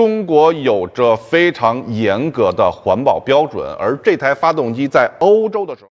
中国有着非常严格的环保标准，而这台发动机在欧洲的时候。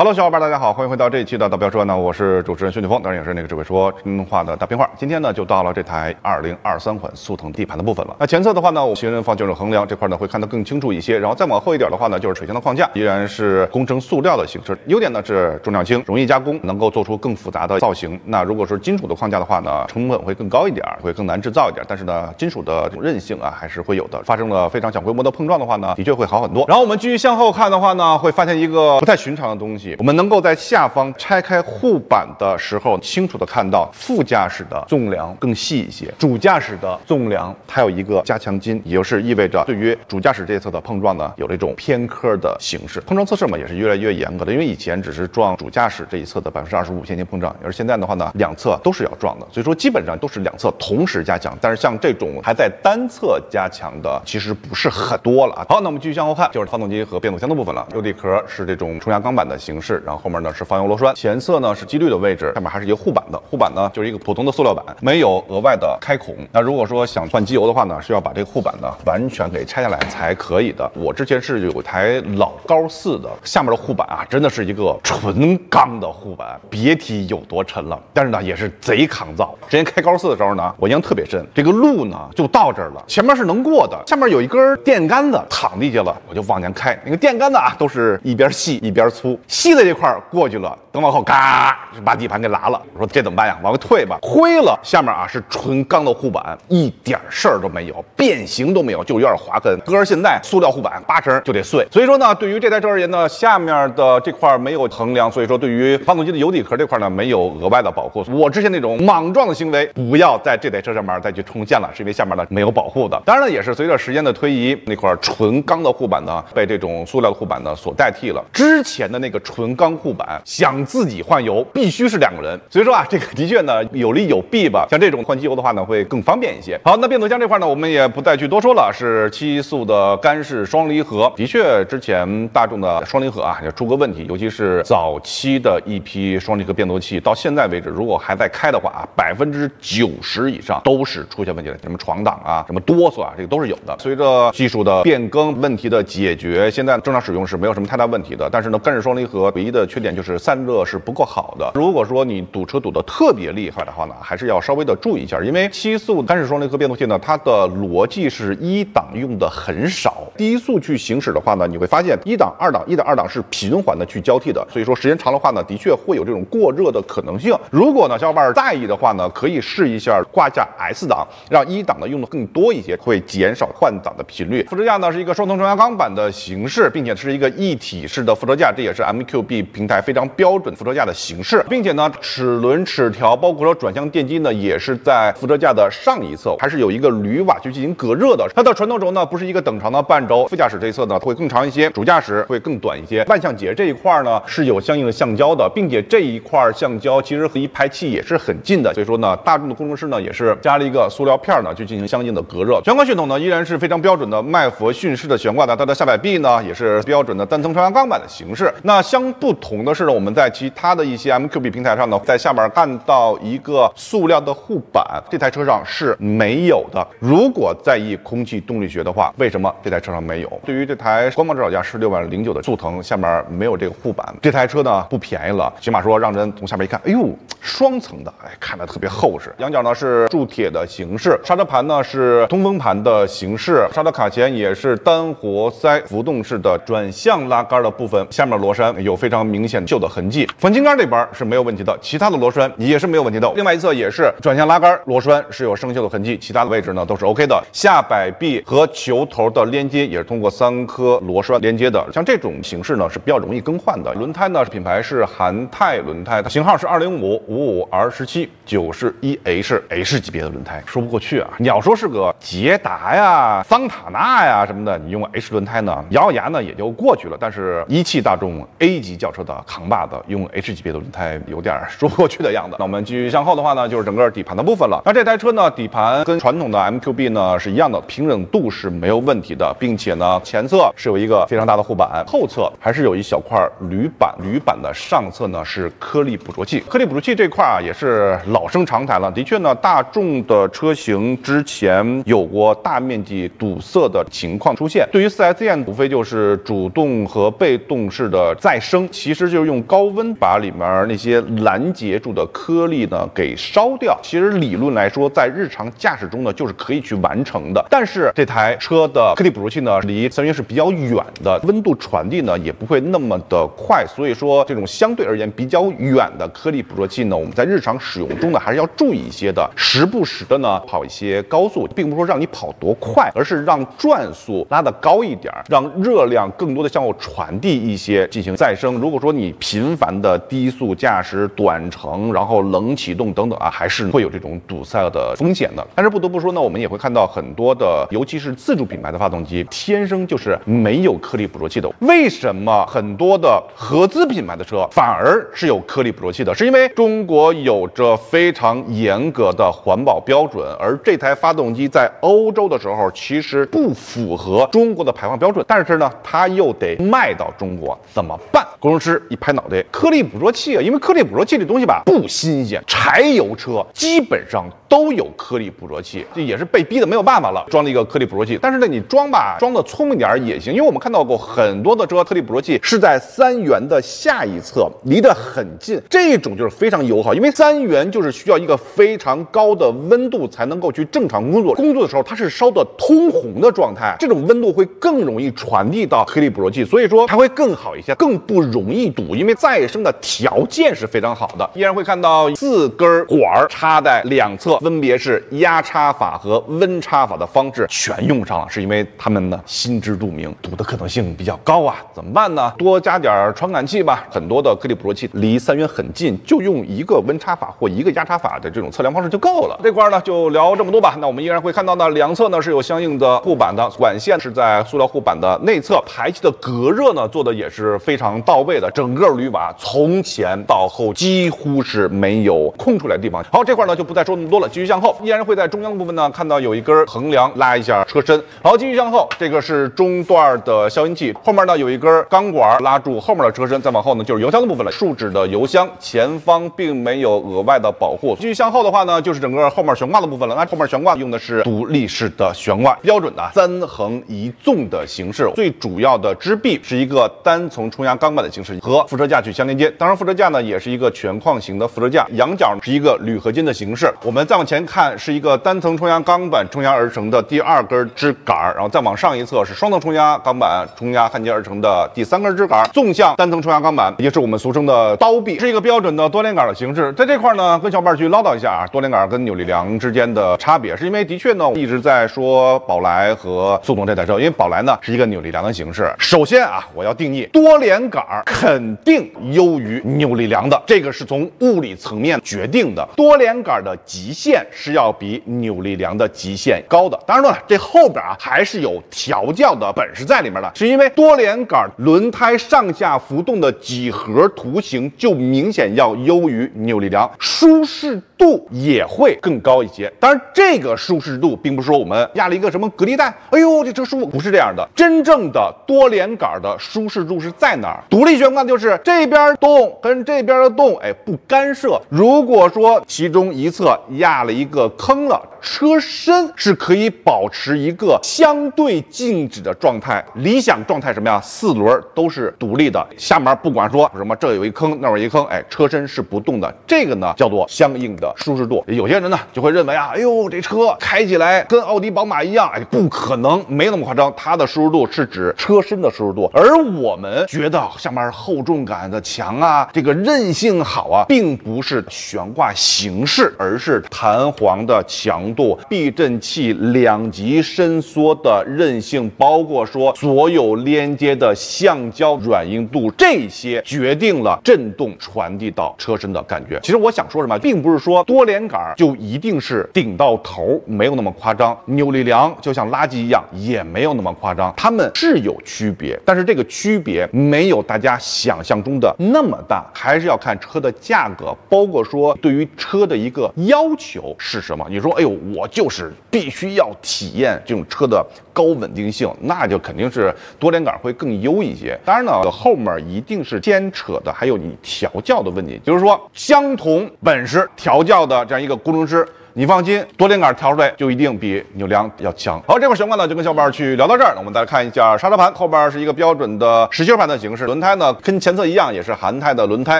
Hello，小伙伴，大家好，欢迎回到这一期的大标车呢，我是主持人薛俊峰，当然也是那个只会说真话的大平话。今天呢，就到了这台2023款速腾地盘的部分了。那前侧的话呢，我行人方向横梁这块呢会看得更清楚一些，然后再往后一点的话呢，就是水箱的框架，依然是工程塑料的形式。优点呢是重量轻，容易加工，能够做出更复杂的造型。那如果是金属的框架的话呢，成本会更高一点，会更难制造一点。但是呢，金属的韧性啊还是会有的。发生了非常小规模的碰撞的话呢，的确会好很多。然后我们继续向后看的话呢，会发现一个不太寻常的东西。我们能够在下方拆开护板的时候，清楚的看到副驾驶的纵梁更细一些，主驾驶的纵梁它有一个加强筋，也就是意味着对于主驾驶这一侧的碰撞呢，有了一种偏科的形式。碰撞测试嘛，也是越来越严格的，因为以前只是撞主驾驶这一侧的百分之二十五线性碰撞，而现在的话呢，两侧都是要撞的，所以说基本上都是两侧同时加强。但是像这种还在单侧加强的，其实不是很多了啊。好，那我们继续向后看，就是发动机和变速箱的部分了。右地壳是这种冲压钢板的形形式，然后后面呢是防油螺栓，前侧呢是机滤的位置，下面还是一个护板的，护板呢就是一个普通的塑料板，没有额外的开孔。那如果说想换机油的话呢，是要把这个护板呢完全给拆下来才可以的。我之前是有台老高四的，下面的护板啊真的是一个纯钢的护板，别提有多沉了。但是呢也是贼抗造。之前开高四的时候呢，我印象特别深，这个路呢就到这儿了，前面是能过的，下面有一根电杆子躺地下了，我就往前开，那个电杆子啊都是一边细一边粗，细的这块过去了，等往后嘎就把底盘给拉了。我说这怎么办呀？往回退吧。灰了，下面啊是纯钢的护板，一点事儿都没有，变形都没有，就有点划痕。搁着现在塑料护板，八成就得碎。所以说呢，对于这台车而言呢，下面的这块没有横梁，所以说对于发动机的油底壳这块呢没有额外的保护。我之前那种莽撞的行为，不要在这台车上面再去重现了，是因为下面呢没有保护的。当然了，也是随着时间的推移，那块纯钢的护板呢被这种塑料的护板呢所代替了。之前的那个纯钢护板，想自己换油必须是两个人，所以说啊，这个的确呢有利有弊吧。像这种换机油的话呢，会更方便一些。好，那变速箱这块呢，我们也不再去多说了，是七速的干式双离合。的确，之前大众的双离合啊也出过问题，尤其是早期的一批双离合变速器，到现在为止，如果还在开的话啊，百分之九十以上都是出现问题的，什么闯档啊，什么哆嗦啊，这个都是有的。随着技术的变更，问题的解决，现在正常使用是没有什么太大问题的。但是呢，干式双离合唯一的缺点就是散热是不够好的。如果说你堵车堵得特别厉害的话呢，还是要稍微的注意一下，因为七速干式双离合变速器呢，它的逻辑是一档用的很少，低速去行驶的话呢，你会发现一档、二档、一档、二档是频繁的去交替的，所以说时间长的话呢，的确会有这种过热的可能性。如果呢小伙伴在意的话呢，可以试一下挂架 S 档，让一档呢用的更多一些，会减少换挡的频率。副车架呢是一个双层冲压钢板的形式，并且是一个一体式的副车架，这也是 M QB 平台非常标准副车架的形式，并且呢齿轮、齿条，包括说转向电机呢，也是在副车架的上一侧，还是有一个铝瓦去进行隔热的。它的传动轴呢不是一个等长的半轴，副驾驶这一侧呢会更长一些，主驾驶会更短一些。万向节这一块呢是有相应的橡胶的，并且这一块橡胶其实和一排气也是很近的，所以说呢，大众的工程师呢也是加了一个塑料片呢去进行相应的隔热。悬挂系统呢依然是非常标准的麦弗逊式的悬挂的，它的下摆臂呢也是标准的单层冲压钢板的形式。那相不同的是呢，我们在其他的一些 MQB 平台上呢，在下面看到一个塑料的护板，这台车上是没有的。如果在意空气动力学的话，为什么这台车上没有？对于这台官方指导价十六万零九的速腾，下面没有这个护板，这台车呢不便宜了，起码说让人从下面一看，哎呦，双层的，哎，看着特别厚实。仰角呢是铸铁的形式，刹车盘呢是通风盘的形式，刹车卡钳也是单活塞浮动式的转向拉杆的部分，下面螺栓有有非常明显锈的痕迹。转筋杆这边是没有问题的，其他的螺栓也是没有问题的。另外一侧也是转向拉杆螺栓是有生锈的痕迹，其他的位置呢都是 OK 的。下摆臂和球头的连接也是通过三颗螺栓连接的，像这种形式呢是比较容易更换的。轮胎呢品牌是韩泰轮胎，型号是二零五五五 R 十七九十一 H H 级别的轮胎，说不过去啊！你要说是个捷达呀、桑塔纳呀什么的，你用 H 轮胎呢，咬咬牙呢也就过去了。但是一汽大众 A 级轿车的扛把子用 H 级别的轮胎，有点说不过去的样子。那我们继续向后的话呢，就是整个底盘的部分了。那这台车呢，底盘跟传统的 MQB 呢是一样的，平整度是没有问题的，并且呢，前侧是有一个非常大的护板，后侧还是有一小块铝板，铝板的上侧呢是颗粒捕捉器。颗粒捕捉器这块啊也是老生常谈了。的确呢，大众的车型之前有过大面积堵塞的情况出现。对于 4S 店，无非就是主动和被动式的再生，其实就是用高温把里面那些拦截住的颗粒呢给烧掉。其实理论来说，在日常驾驶中呢，就是可以去完成的。但是这台车的颗粒捕捉器呢，离三元是比较远的，温度传递呢也不会那么的快，所以说这种相对而言比较远的颗粒捕捉器呢，我们在日常使用中呢还是要注意一些的，时不时的呢跑一些高速，并不是说让你跑多快，而是让转速拉得高一点，让热量更多的向后传递一些，进行再生。如果说你频繁的低速驾驶、短程，然后冷启动等等啊，还是会有这种堵塞的风险的。但是不得不说呢，我们也会看到很多的，尤其是自主品牌的发动机，天生就是没有颗粒捕捉器的。为什么很多的合资品牌的车反而是有颗粒捕捉器的？是因为中国有着非常严格的环保标准，而这台发动机在欧洲的时候其实不符合中国的排放标准，但是呢，它又得卖到中国，怎么办？工程师一拍脑袋，颗粒捕捉器啊，因为颗粒捕捉器这东西吧不新鲜，柴油车基本上都有颗粒捕捉器，这也是被逼的没有办法了，装了一个颗粒捕捉器。但是呢，你装吧，装的聪明点也行，因为我们看到过很多的车颗粒捕捉器是在三元的下一侧，离得很近，这种就是非常友好，因为三元就是需要一个非常高的温度才能够去正常工作，工作的时候它是烧的通红的状态，这种温度会更容易传递到颗粒捕捉器，所以说它会更好一些，更不容易堵，因为再生的条件是非常好的。依然会看到四根管插在两侧，分别是压插法和温插法的方式全用上了，是因为他们呢心知肚明，堵的可能性比较高啊，怎么办呢？多加点传感器吧。很多的颗粒捕捉器离三元很近，就用一个温插法或一个压插法的这种测量方式就够了。这块呢就聊这么多吧。那我们依然会看到呢，两侧呢是有相应的护板的，管线是在塑料护板的内侧，排气的隔热呢做的也是非常到到位的，整个铝瓦从前到后几乎是没有空出来的地方。好，这块呢就不再说那么多了，继续向后，依然会在中央的部分呢看到有一根横梁拉一下车身。好，继续向后，这个是中段的消音器，后面呢有一根钢管拉住后面的车身，再往后呢就是油箱的部分了，树脂的油箱，前方并没有额外的保护。继续向后的话呢，就是整个后面悬挂的部分了。那后面悬挂用的是独立式的悬挂，标准的三横一纵的形式，最主要的支臂是一个单层冲压钢板的形式，和副车架去相连接。当然，副车架呢也是一个全框型的副车架，仰角是一个铝合金的形式。我们再往前看，是一个单层冲压钢板冲压而成的第二根支杆，然后再往上一侧是双层冲压钢板冲压焊接而成的第三根支杆，纵向单层冲压钢板，也就是我们俗称的刀臂，是一个标准的多连杆的形式。在这块呢，跟小伙伴去唠叨一下啊，多连杆跟扭力梁之间的差别，是因为的确呢，一直在说宝来和速腾这台车，因为宝来呢是一个扭力梁的形式。首先啊，我要定义多连杆肯定优于扭力梁的，这个是从物理层面决定的。多连杆的极限是要比扭力梁的极限高的。当然了，这后边啊还是有调教的本事在里面的，是因为多连杆轮胎上下浮动的几何图形就明显要优于扭力梁，舒适度也会更高一些。当然，这个舒适度并不是说我们压了一个什么隔离带，哎呦这车舒服，不是这样的。真正的多连杆的舒适度是在哪儿？独立悬挂就是这边动跟这边的动，哎不干涉。如果说其中一侧压了一个坑了，车身是可以保持一个相对静止的状态。理想状态什么呀？四轮都是独立的，下面不管说什么这有一坑那有一坑，哎，车身是不动的。这个呢叫做相应的舒适度。有些人呢就会认为啊，哎呦这车开起来跟奥迪、宝马一样，哎不可能，没那么夸张。它的舒适度是指车身的舒适度，而我们觉得下面厚重感的强啊，这个韧性好啊，并不是悬挂形式，而是弹簧的强度、避震器两级伸缩的韧性，包括说所有连接的橡胶软硬度，这些决定了震动传递到车身的感觉。其实我想说什么，并不是说多连杆就一定是顶到头，没有那么夸张。扭力梁就像垃圾一样，也没有那么夸张。它们是有区别，但是这个区别没有大家想象中的那么大，还是要看车的价格，包括说对于车的一个要求是什么。你说，哎呦，我就是必须要体验这种车的高稳定性，那就肯定是多连杆会更优一些。当然呢，后面一定是牵扯的，还有你调教的问题，就是说相同本事调教的这样一个工程师。你放心，多连杆调出来就一定比扭梁要强。好，这块悬挂呢就跟小伙伴去聊到这儿，那我们再来看一下刹车盘，后边是一个标准的实心盘的形式，轮胎呢跟前侧一样，也是韩泰的轮胎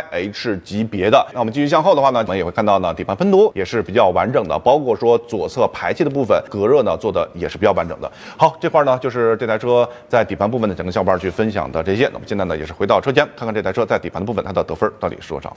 H 级别的。那我们继续向后的话呢，我们也会看到呢底盘喷涂也是比较完整的，包括说左侧排气的部分隔热呢做的也是比较完整的。好，这块呢就是这台车在底盘部分呢，想跟小伙伴去分享的这些。那么现在呢也是回到车前，看看这台车在底盘的部分它的得分到底是多少。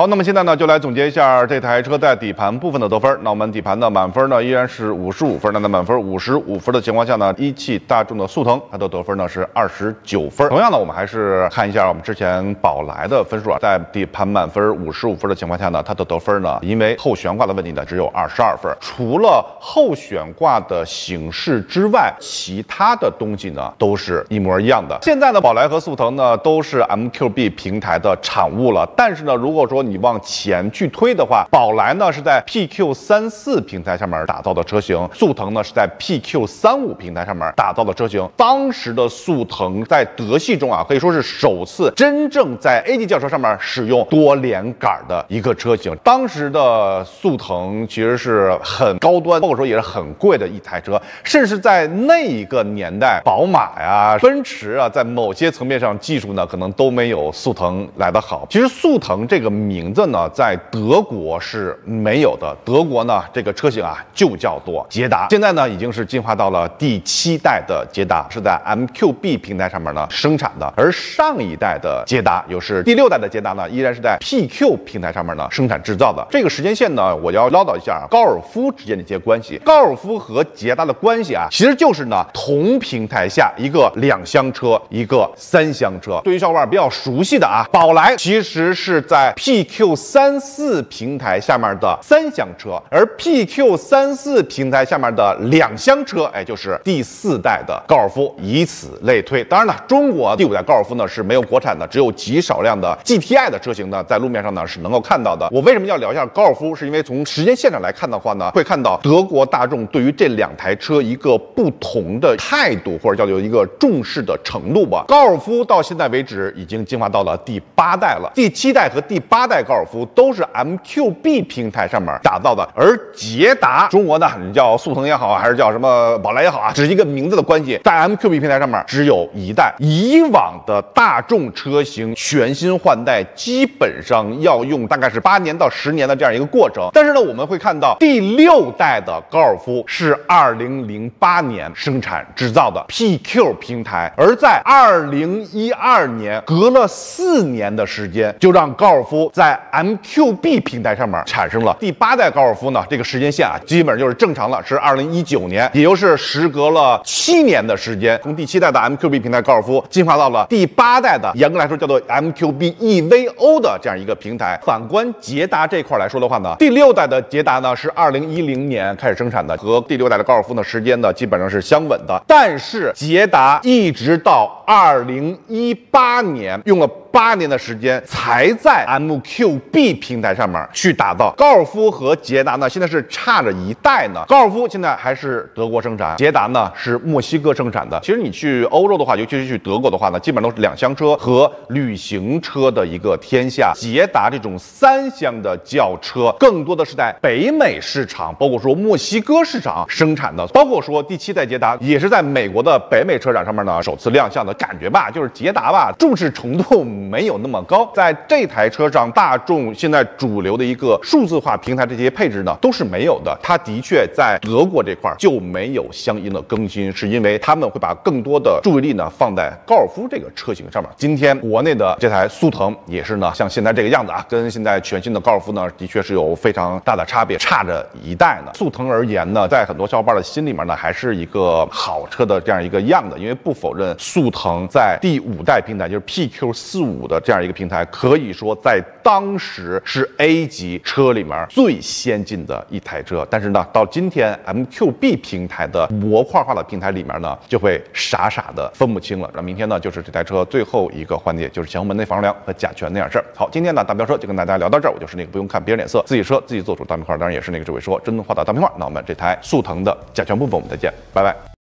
好，那么现在呢，就来总结一下这台车在底盘部分的得分。那我们底盘的满分呢，依然是五十五分。那在满分五十五分的情况下呢，一汽大众的速腾它的得分呢是二十九分。同样呢，我们还是看一下我们之前宝来的分数啊，在底盘满分五十五分的情况下呢，它的得分呢，因为后悬挂的问题呢，只有二十二分。除了后悬挂的形式之外，其他的东西呢都是一模一样的。现在呢，宝来和速腾呢都是 MQB 平台的产物了，但是呢，如果说你你往前去推的话，宝来呢是在 PQ 三四平台上面打造的车型，速腾呢是在 PQ 三五平台上面打造的车型。当时的速腾在德系中啊，可以说是首次真正在 A 级轿车上面使用多连杆的一个车型。当时的速腾其实是很高端，包括说也是很贵的一台车，甚至在那一个年代，宝马呀、奔驰啊，在某些层面上技术呢，可能都没有速腾来得好。其实速腾这个名字呢，在德国是没有的。德国呢，这个车型啊就叫做捷达。现在呢，已经是进化到了第七代的捷达，是在 MQB 平台上面呢生产的。而上一代的捷达，又是第六代的捷达呢，依然是在 PQ 平台上面呢生产制造的。这个时间线呢，我要唠叨一下高尔夫之间的一些关系。高尔夫和捷达的关系啊，其实就是呢同平台下一个两厢车，一个三厢车。对于小伙伴比较熟悉的啊，宝来其实是在 P PQ 三四平台下面的三厢车，而 PQ 三四平台下面的两厢车，哎，就是第四代的高尔夫，以此类推。当然了，中国第五代高尔夫呢是没有国产的，只有极少量的 GTI 的车型呢在路面上呢是能够看到的。我为什么要聊一下高尔夫？是因为从时间线上来看的话呢，会看到德国大众对于这两台车一个不同的态度，或者叫做一个重视的程度吧。高尔夫到现在为止已经进化到了第八代了，第七代和第八代高尔夫都是 MQB 平台上面打造的，而捷达中国呢，你叫速腾也好，还是叫什么宝来也好啊，只是一个名字的关系，在 MQB 平台上面只有一代。以往的大众车型全新换代，基本上要用大概是八年到十年的这样一个过程。但是呢，我们会看到第六代的高尔夫是二零零八年生产制造的 PQ 平台，而在二零一二年，隔了四年的时间，就让高尔夫在 MQB 平台上面产生了第八代高尔夫呢。这个时间线啊，基本上就是正常了，是二零一九年，也就是时隔了七年的时间，从第七代的 MQB 平台高尔夫进化到了第八代的，严格来说叫做 MQB EVO 的这样一个平台。反观捷达这块来说的话呢，第六代的捷达呢是二零一零年开始生产的，和第六代的高尔夫呢时间呢基本上是相吻的。但是捷达一直到二零一八年用了。八年的时间才在 MQB 平台上面去打造高尔夫和捷达呢，现在是差着一代呢。高尔夫现在还是德国生产，捷达呢是墨西哥生产的。其实你去欧洲的话，尤其是去德国的话呢，基本上都是两厢车和旅行车的一个天下。捷达这种三厢的轿车，更多的是在北美市场，包括说墨西哥市场生产的。包括说第七代捷达也是在美国的北美车展上面呢首次亮相的。感觉吧，就是捷达吧，重视程度。没有那么高，在这台车上，大众现在主流的一个数字化平台这些配置呢都是没有的。它的确在德国这块就没有相应的更新，是因为他们会把更多的注意力呢放在高尔夫这个车型上面。今天国内的这台速腾也是呢，像现在这个样子啊，跟现在全新的高尔夫呢的确是有非常大的差别，差着一代呢。速腾而言呢，在很多小伙伴的心里面呢，还是一个好车的这样一个样子，因为不否认速腾在第五代平台，就是 PQ 四五五的这样一个平台，可以说在当时是 A 级车里面最先进的一台车。但是呢，到今天 MQB 平台的模块化的平台里面呢，就会傻傻的分不清了。那明天呢，就是这台车最后一个环节，就是前后门内防撞梁和甲醛那点事儿。好，今天呢，大飙车就跟大家聊到这儿，我就是那个不用看别人脸色，自己车自己做主大平块，当然也是那个只会说真话的大冰块。那我们这台速腾的甲醛部分，我们再见，拜拜。